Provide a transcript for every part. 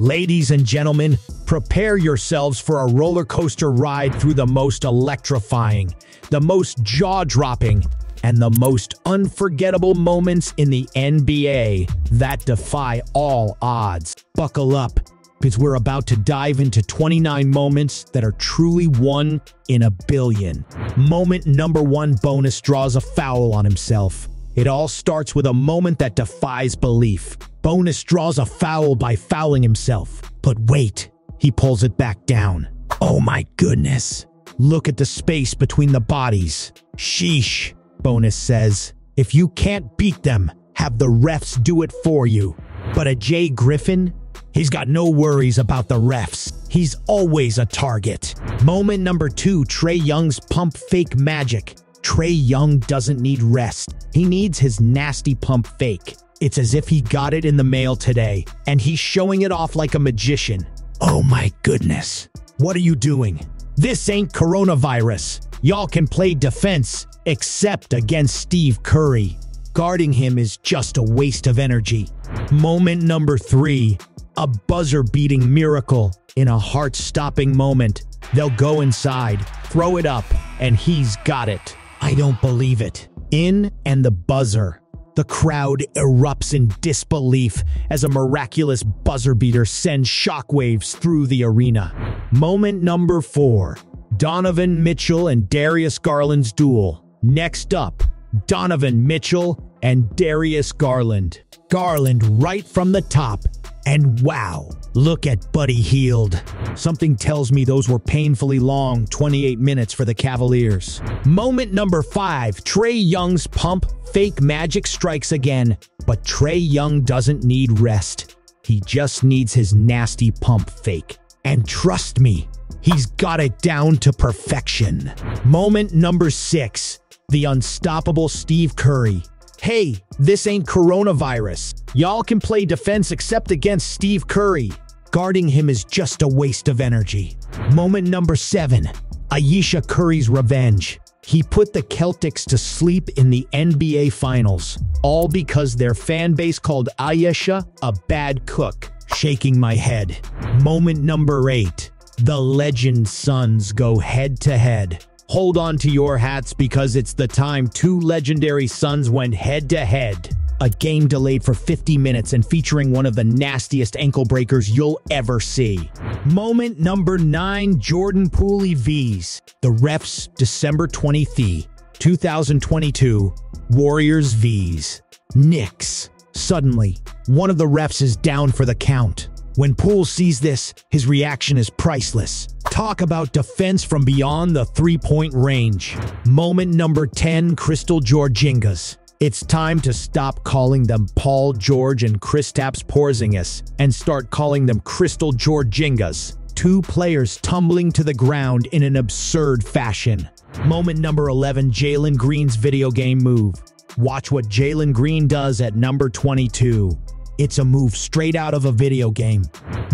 Ladies and gentlemen, prepare yourselves for a roller coaster ride through the most electrifying, the most jaw dropping, and the most unforgettable moments in the NBA that defy all odds. Buckle up, because we're about to dive into 29 moments that are truly one in a billion. Moment number one bonus draws a foul on himself. It all starts with a moment that defies belief. Bonus draws a foul by fouling himself. But wait, he pulls it back down. Oh my goodness. Look at the space between the bodies. Sheesh, Bonus says. If you can't beat them, have the refs do it for you. But AJ Griffin? He's got no worries about the refs. He's always a target. Moment number two Trae Young's pump fake magic. Trae Young doesn't need rest. He needs his nasty pump fake. It's as if he got it in the mail today, and he's showing it off like a magician. Oh my goodness. What are you doing? This ain't coronavirus. Y'all can play defense, except against Steve Curry. Guarding him is just a waste of energy. Moment number three a buzzer beating miracle in a heart stopping moment. They'll go inside, throw it up, and he's got it. I don't believe it. In and the buzzer. The crowd erupts in disbelief as a miraculous buzzer beater sends shockwaves through the arena. Moment number four Donovan Mitchell and Darius Garland's duel. Next up, Donovan Mitchell and Darius Garland. Garland right from the top. And wow, look at Buddy Hield. Something tells me those were painfully long 28 minutes for the Cavaliers. Moment number five Trae Young's pump fake magic strikes again. But Trae Young doesn't need rest. He just needs his nasty pump fake. And trust me, he's got it down to perfection. Moment number six the unstoppable Steve Curry. Hey, this ain't coronavirus. Y'all can play defense except against Steve Curry. Guarding him is just a waste of energy. Moment number seven Ayesha Curry's revenge. He put the Celtics to sleep in the NBA Finals, all because their fan base called Ayesha a bad cook. Shaking my head. Moment number eight. The Legend sons go head to head. Hold on to your hats because it's the time two legendary sons went head to head. A game delayed for 50 minutes and featuring one of the nastiest ankle breakers you'll ever see. Moment number 9 Jordan Poole V's. The refs December 23, 2022. Warriors V's. Knicks. Suddenly, one of the refs is down for the count. When Poole sees this, his reaction is priceless. Talk about defense from beyond the three-point range. Moment number 10, Crystal Georgingas. It's time to stop calling them Paul George and Kristaps Porzingis and start calling them Crystal Georgingas. Two players tumbling to the ground in an absurd fashion. Moment number 11, Jalen Green's video game move. Watch what Jalen Green does at number 22. It's a move straight out of a video game.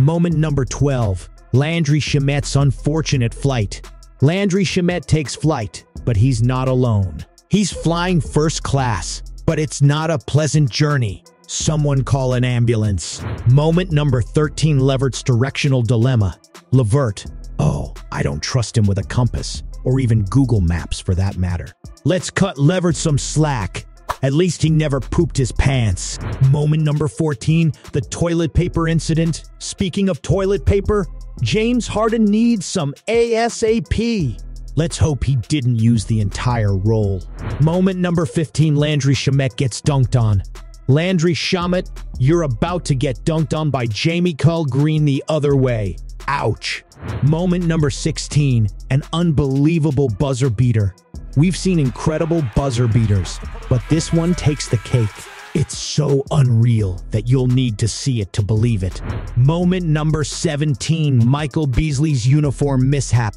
Moment number 12, Landry Shamet's unfortunate flight. Landry Shamet takes flight, but he's not alone. He's flying first class, but it's not a pleasant journey. Someone call an ambulance. Moment number 13 Levert's directional dilemma. Levert. Oh, I don't trust him with a compass, or even Google Maps for that matter. Let's cut Levert some slack. At least he never pooped his pants. Moment number 14, the toilet paper incident. Speaking of toilet paper, James Harden needs some ASAP. Let's hope he didn't use the entire roll. Moment number 15, Landry Shamet gets dunked on. Landry Shamet, you're about to get dunked on by JaMychal Green the other way. Ouch. Moment number 16, an unbelievable buzzer beater. We've seen incredible buzzer beaters, but this one takes the cake. It's so unreal that you'll need to see it to believe it. Moment number 17 Michael Beasley's uniform mishap.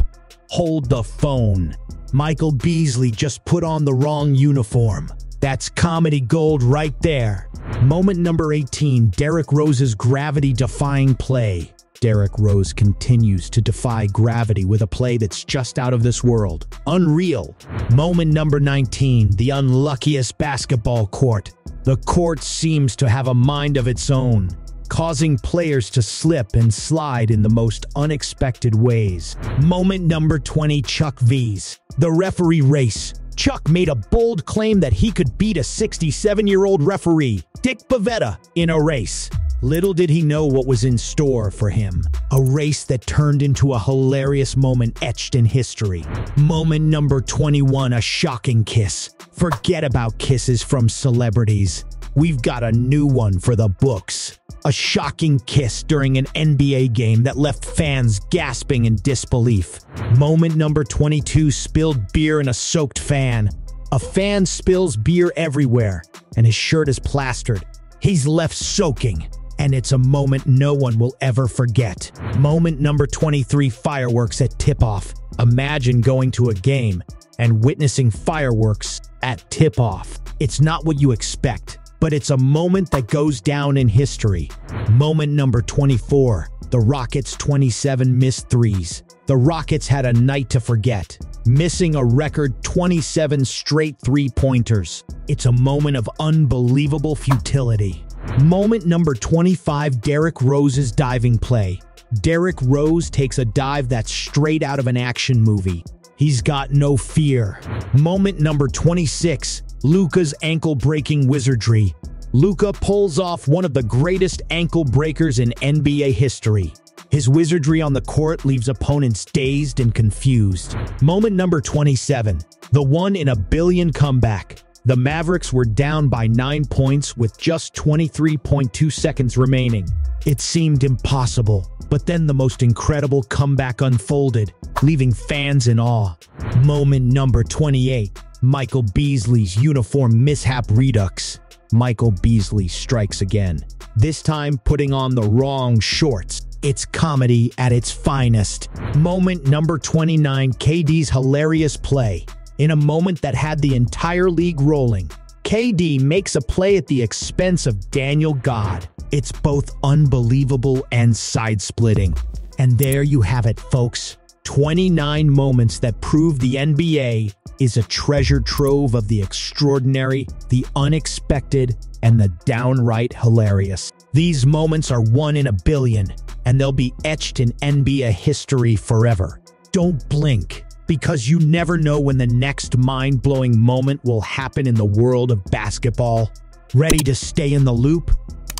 Hold the phone. Michael Beasley just put on the wrong uniform. That's comedy gold right there. Moment number 18 Derrick Rose's gravity defying play. Derrick Rose continues to defy gravity with a play that's just out of this world. Unreal. Moment number 19 The unluckiest basketball court. The court seems to have a mind of its own. causing players to slip and slide in the most unexpected ways. Moment number 20 Chuck V's. The referee race. Chuck made a bold claim that he could beat a 67 year old referee, Dick Bavetta, in a race. Little did he know what was in store for him. A race that turned into a hilarious moment etched in history. Moment number 21 A shocking kiss. Forget about kisses from celebrities. We've got a new one for the books. A shocking kiss during an NBA game that left fans gasping in disbelief. Moment number 22 spilled beer in a soaked fan. A fan spills beer everywhere, and his shirt is plastered. He's left soaking, and it's a moment no one will ever forget. Moment number 23 fireworks at tip off. Imagine going to a game and witnessing fireworks at tip off. It's not what you expect but it's a moment that goes down in history. Moment number 24 the Rockets' 27 missed threes. The Rockets had a night to forget, missing a record 27 straight three pointers. It's a moment of unbelievable futility. Moment number 25 Derrick Rose's diving play. Derrick Rose takes a dive that's straight out of an action movie. He's got no fear. Moment number 26 Luka's ankle-breaking wizardry. Luka pulls off one of the greatest ankle breakers in NBA history. His wizardry on the court leaves opponents dazed and confused. Moment number 27. The one in a billion comeback. The Mavericks were down by 9 points with just 23.2 seconds remaining. It seemed impossible, but then the most incredible comeback unfolded, leaving fans in awe. Moment number 28. Michael Beasley's uniform mishap redux. Michael Beasley strikes again, this time putting on the wrong shorts. It's comedy at its finest. Moment number 29 KD's hilarious play. In a moment that had the entire league rolling, KD makes a play at the expense of Daniel God. It's both unbelievable and side splitting. And there you have it, folks. 29 moments that prove the NBA is a treasure trove of the extraordinary, the unexpected, and the downright hilarious. These moments are one in a billion, and they'll be etched in NBA history forever. Don't blink, because you never know when the next mind-blowing moment will happen in the world of basketball. Ready to stay in the loop?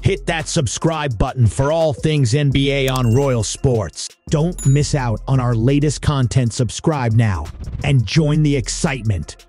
Hit that subscribe button for all things NBA on Royal Sports. Don't miss out on our latest content. Subscribe now and join the excitement.